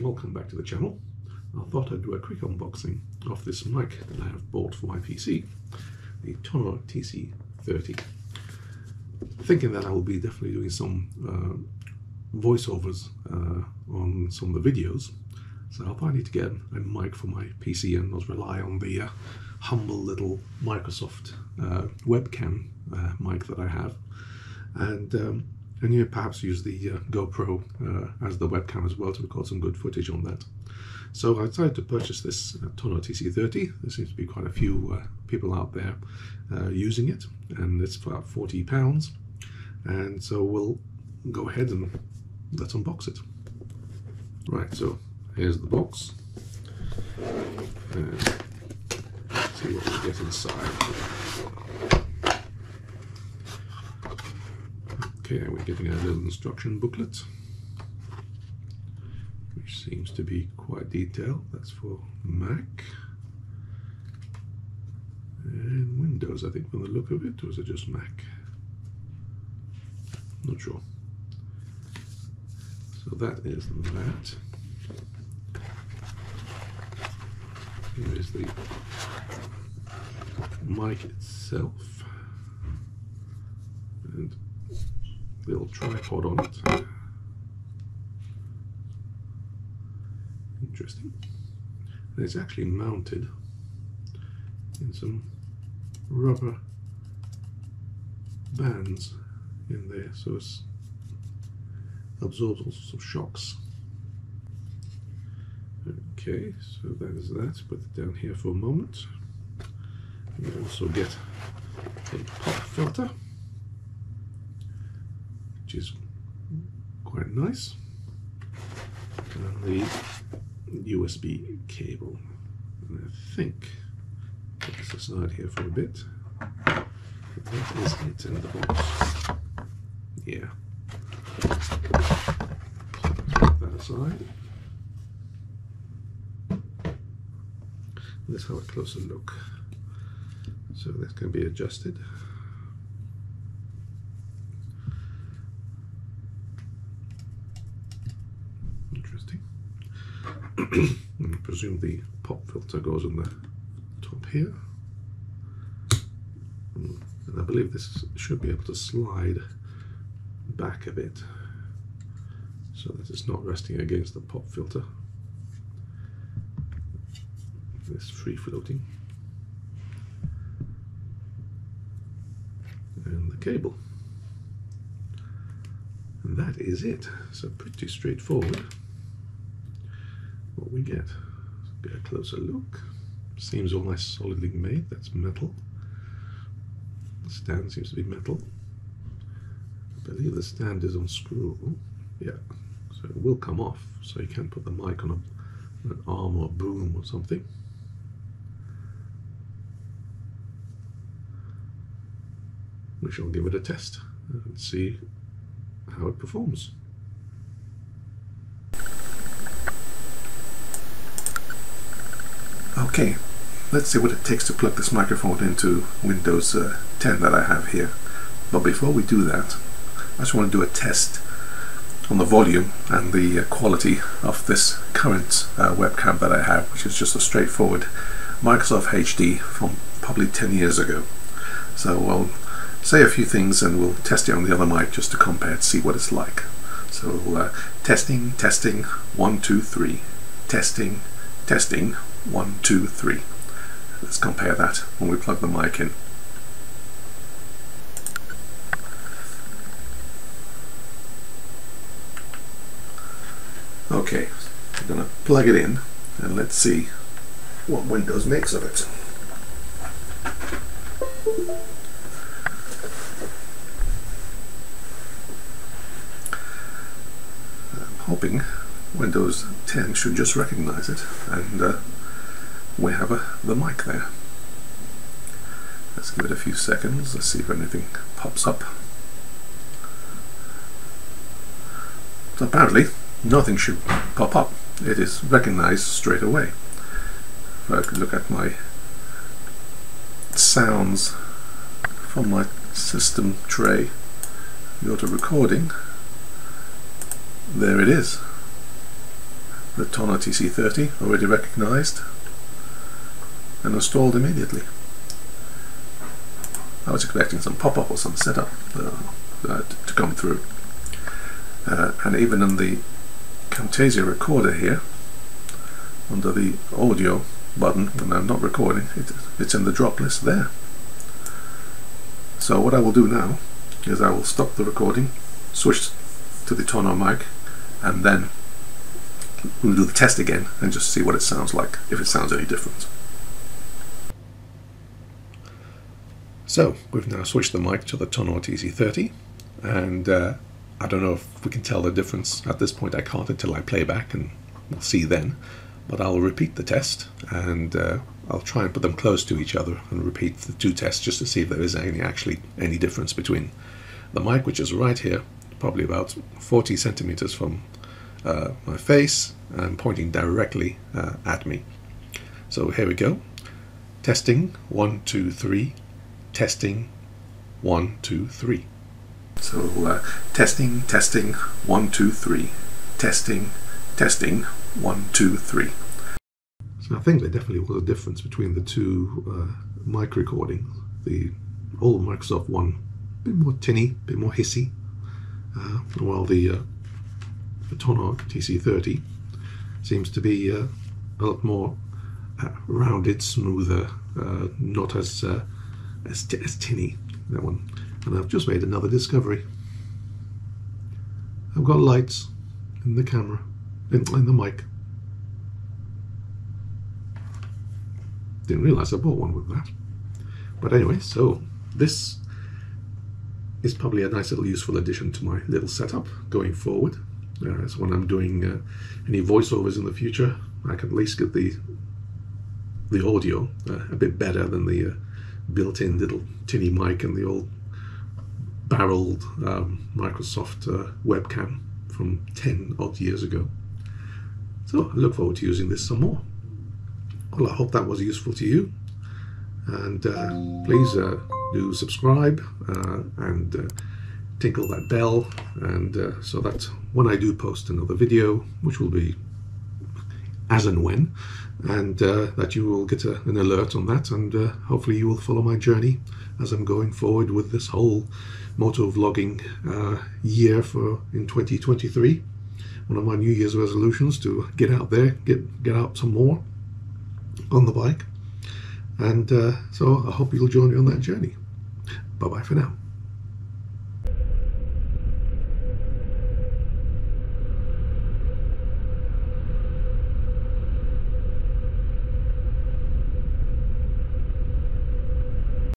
Welcome back to the channel. I thought I'd do a quick unboxing of this mic that I have bought for my PC, the Tonor TC30. Thinking that I will be definitely doing some uh, voiceovers uh, on some of the videos, so I thought I need to get a mic for my PC and not rely on the uh, humble little Microsoft uh, webcam uh, mic that I have. And um, and you perhaps use the uh, GoPro uh, as the webcam as well to record some good footage on that. So I decided to purchase this uh, Tonor TC30. There seems to be quite a few uh, people out there uh, using it, and it's about 40 pounds. And so we'll go ahead and let's unbox it. Right, so here's the box. And see what we get inside. Okay, we're getting a little instruction booklet, which seems to be quite detailed. That's for Mac and Windows, I think, from the look of it, or is it just Mac? Not sure. So that is that. Here is the mic itself. And little tripod on it. Interesting. And it's actually mounted in some rubber bands in there, so it absorbs all sorts of shocks. Okay, so that is that. Put it down here for a moment. We also get a pop filter which is quite nice. And the USB cable. And I think put this aside here for a bit. That is it in the box. Yeah. Put that aside. Let's have a closer look. So that's to be adjusted. I presume the pop filter goes on the top here. And I believe this should be able to slide back a bit so that it's not resting against the pop filter. It's free floating. And the cable. And that is it. So pretty straightforward we get. Get a closer look. Seems almost solidly made. That's metal. The stand seems to be metal. I believe the stand is on screw. Yeah, so it will come off. So you can put the mic on a, an arm or a boom or something. We shall give it a test and see how it performs. Okay, let's see what it takes to plug this microphone into Windows uh, 10 that I have here. But before we do that, I just want to do a test on the volume and the uh, quality of this current uh, webcam that I have, which is just a straightforward Microsoft HD from probably 10 years ago. So we'll say a few things and we'll test it on the other mic just to compare to see what it's like. So uh, testing, testing, one, two, three, testing, testing, one, two, three. Let's compare that when we plug the mic in. Okay, I'm going to plug it in and let's see what Windows makes of it. I'm hoping Windows 10 should just recognize it and uh, we have a, the mic there. Let's give it a few seconds, let's see if anything pops up. So apparently nothing should pop up. It is recognized straight away. If I could look at my sounds from my system tray, go to recording, there it is. the Tonor TC30 already recognized and installed immediately. I was expecting some pop-up or some setup uh, uh, to come through. Uh, and even in the Camtasia recorder here, under the audio button when I'm not recording, it, it's in the drop list there. So what I will do now is I will stop the recording, switch to the Tonor mic, and then we'll do the test again and just see what it sounds like, if it sounds any different. So we've now switched the mic to the Tonor TC30 and uh, I don't know if we can tell the difference at this point. I can't until I play back and we'll see then. But I'll repeat the test and uh, I'll try and put them close to each other and repeat the two tests just to see if there is any actually any difference between the mic which is right here probably about 40 centimeters from uh, my face and pointing directly uh, at me. So here we go. Testing. One two three testing, one, two, three. So uh, testing, testing, one, two, three. Testing, testing, one, two, three. So I think there definitely was a difference between the two uh, mic recordings. The old Microsoft one, a bit more tinny, a bit more hissy, uh, while the, uh, the Tonor TC30 seems to be uh, a lot more uh, rounded, smoother, uh, not as as, as tinny, that one. And I've just made another discovery. I've got lights in the camera, in, in the mic. Didn't realize I bought one with that. But anyway, so this is probably a nice little useful addition to my little setup going forward. Uh, so when I'm doing uh, any voiceovers in the future, I can at least get the the audio uh, a bit better than the uh, built-in little tinny mic and the old barreled um, Microsoft uh, webcam from 10 odd years ago. So I look forward to using this some more. Well, I hope that was useful to you. And uh, please uh, do subscribe uh, and uh, tinkle that bell. And uh, so that when I do post another video, which will be as and when, and uh, that you will get a, an alert on that and uh, hopefully you will follow my journey as I'm going forward with this whole moto vlogging uh, year for in 2023 one of my New Year's resolutions to get out there get get out some more on the bike. And uh, so I hope you'll join me on that journey. Bye bye for now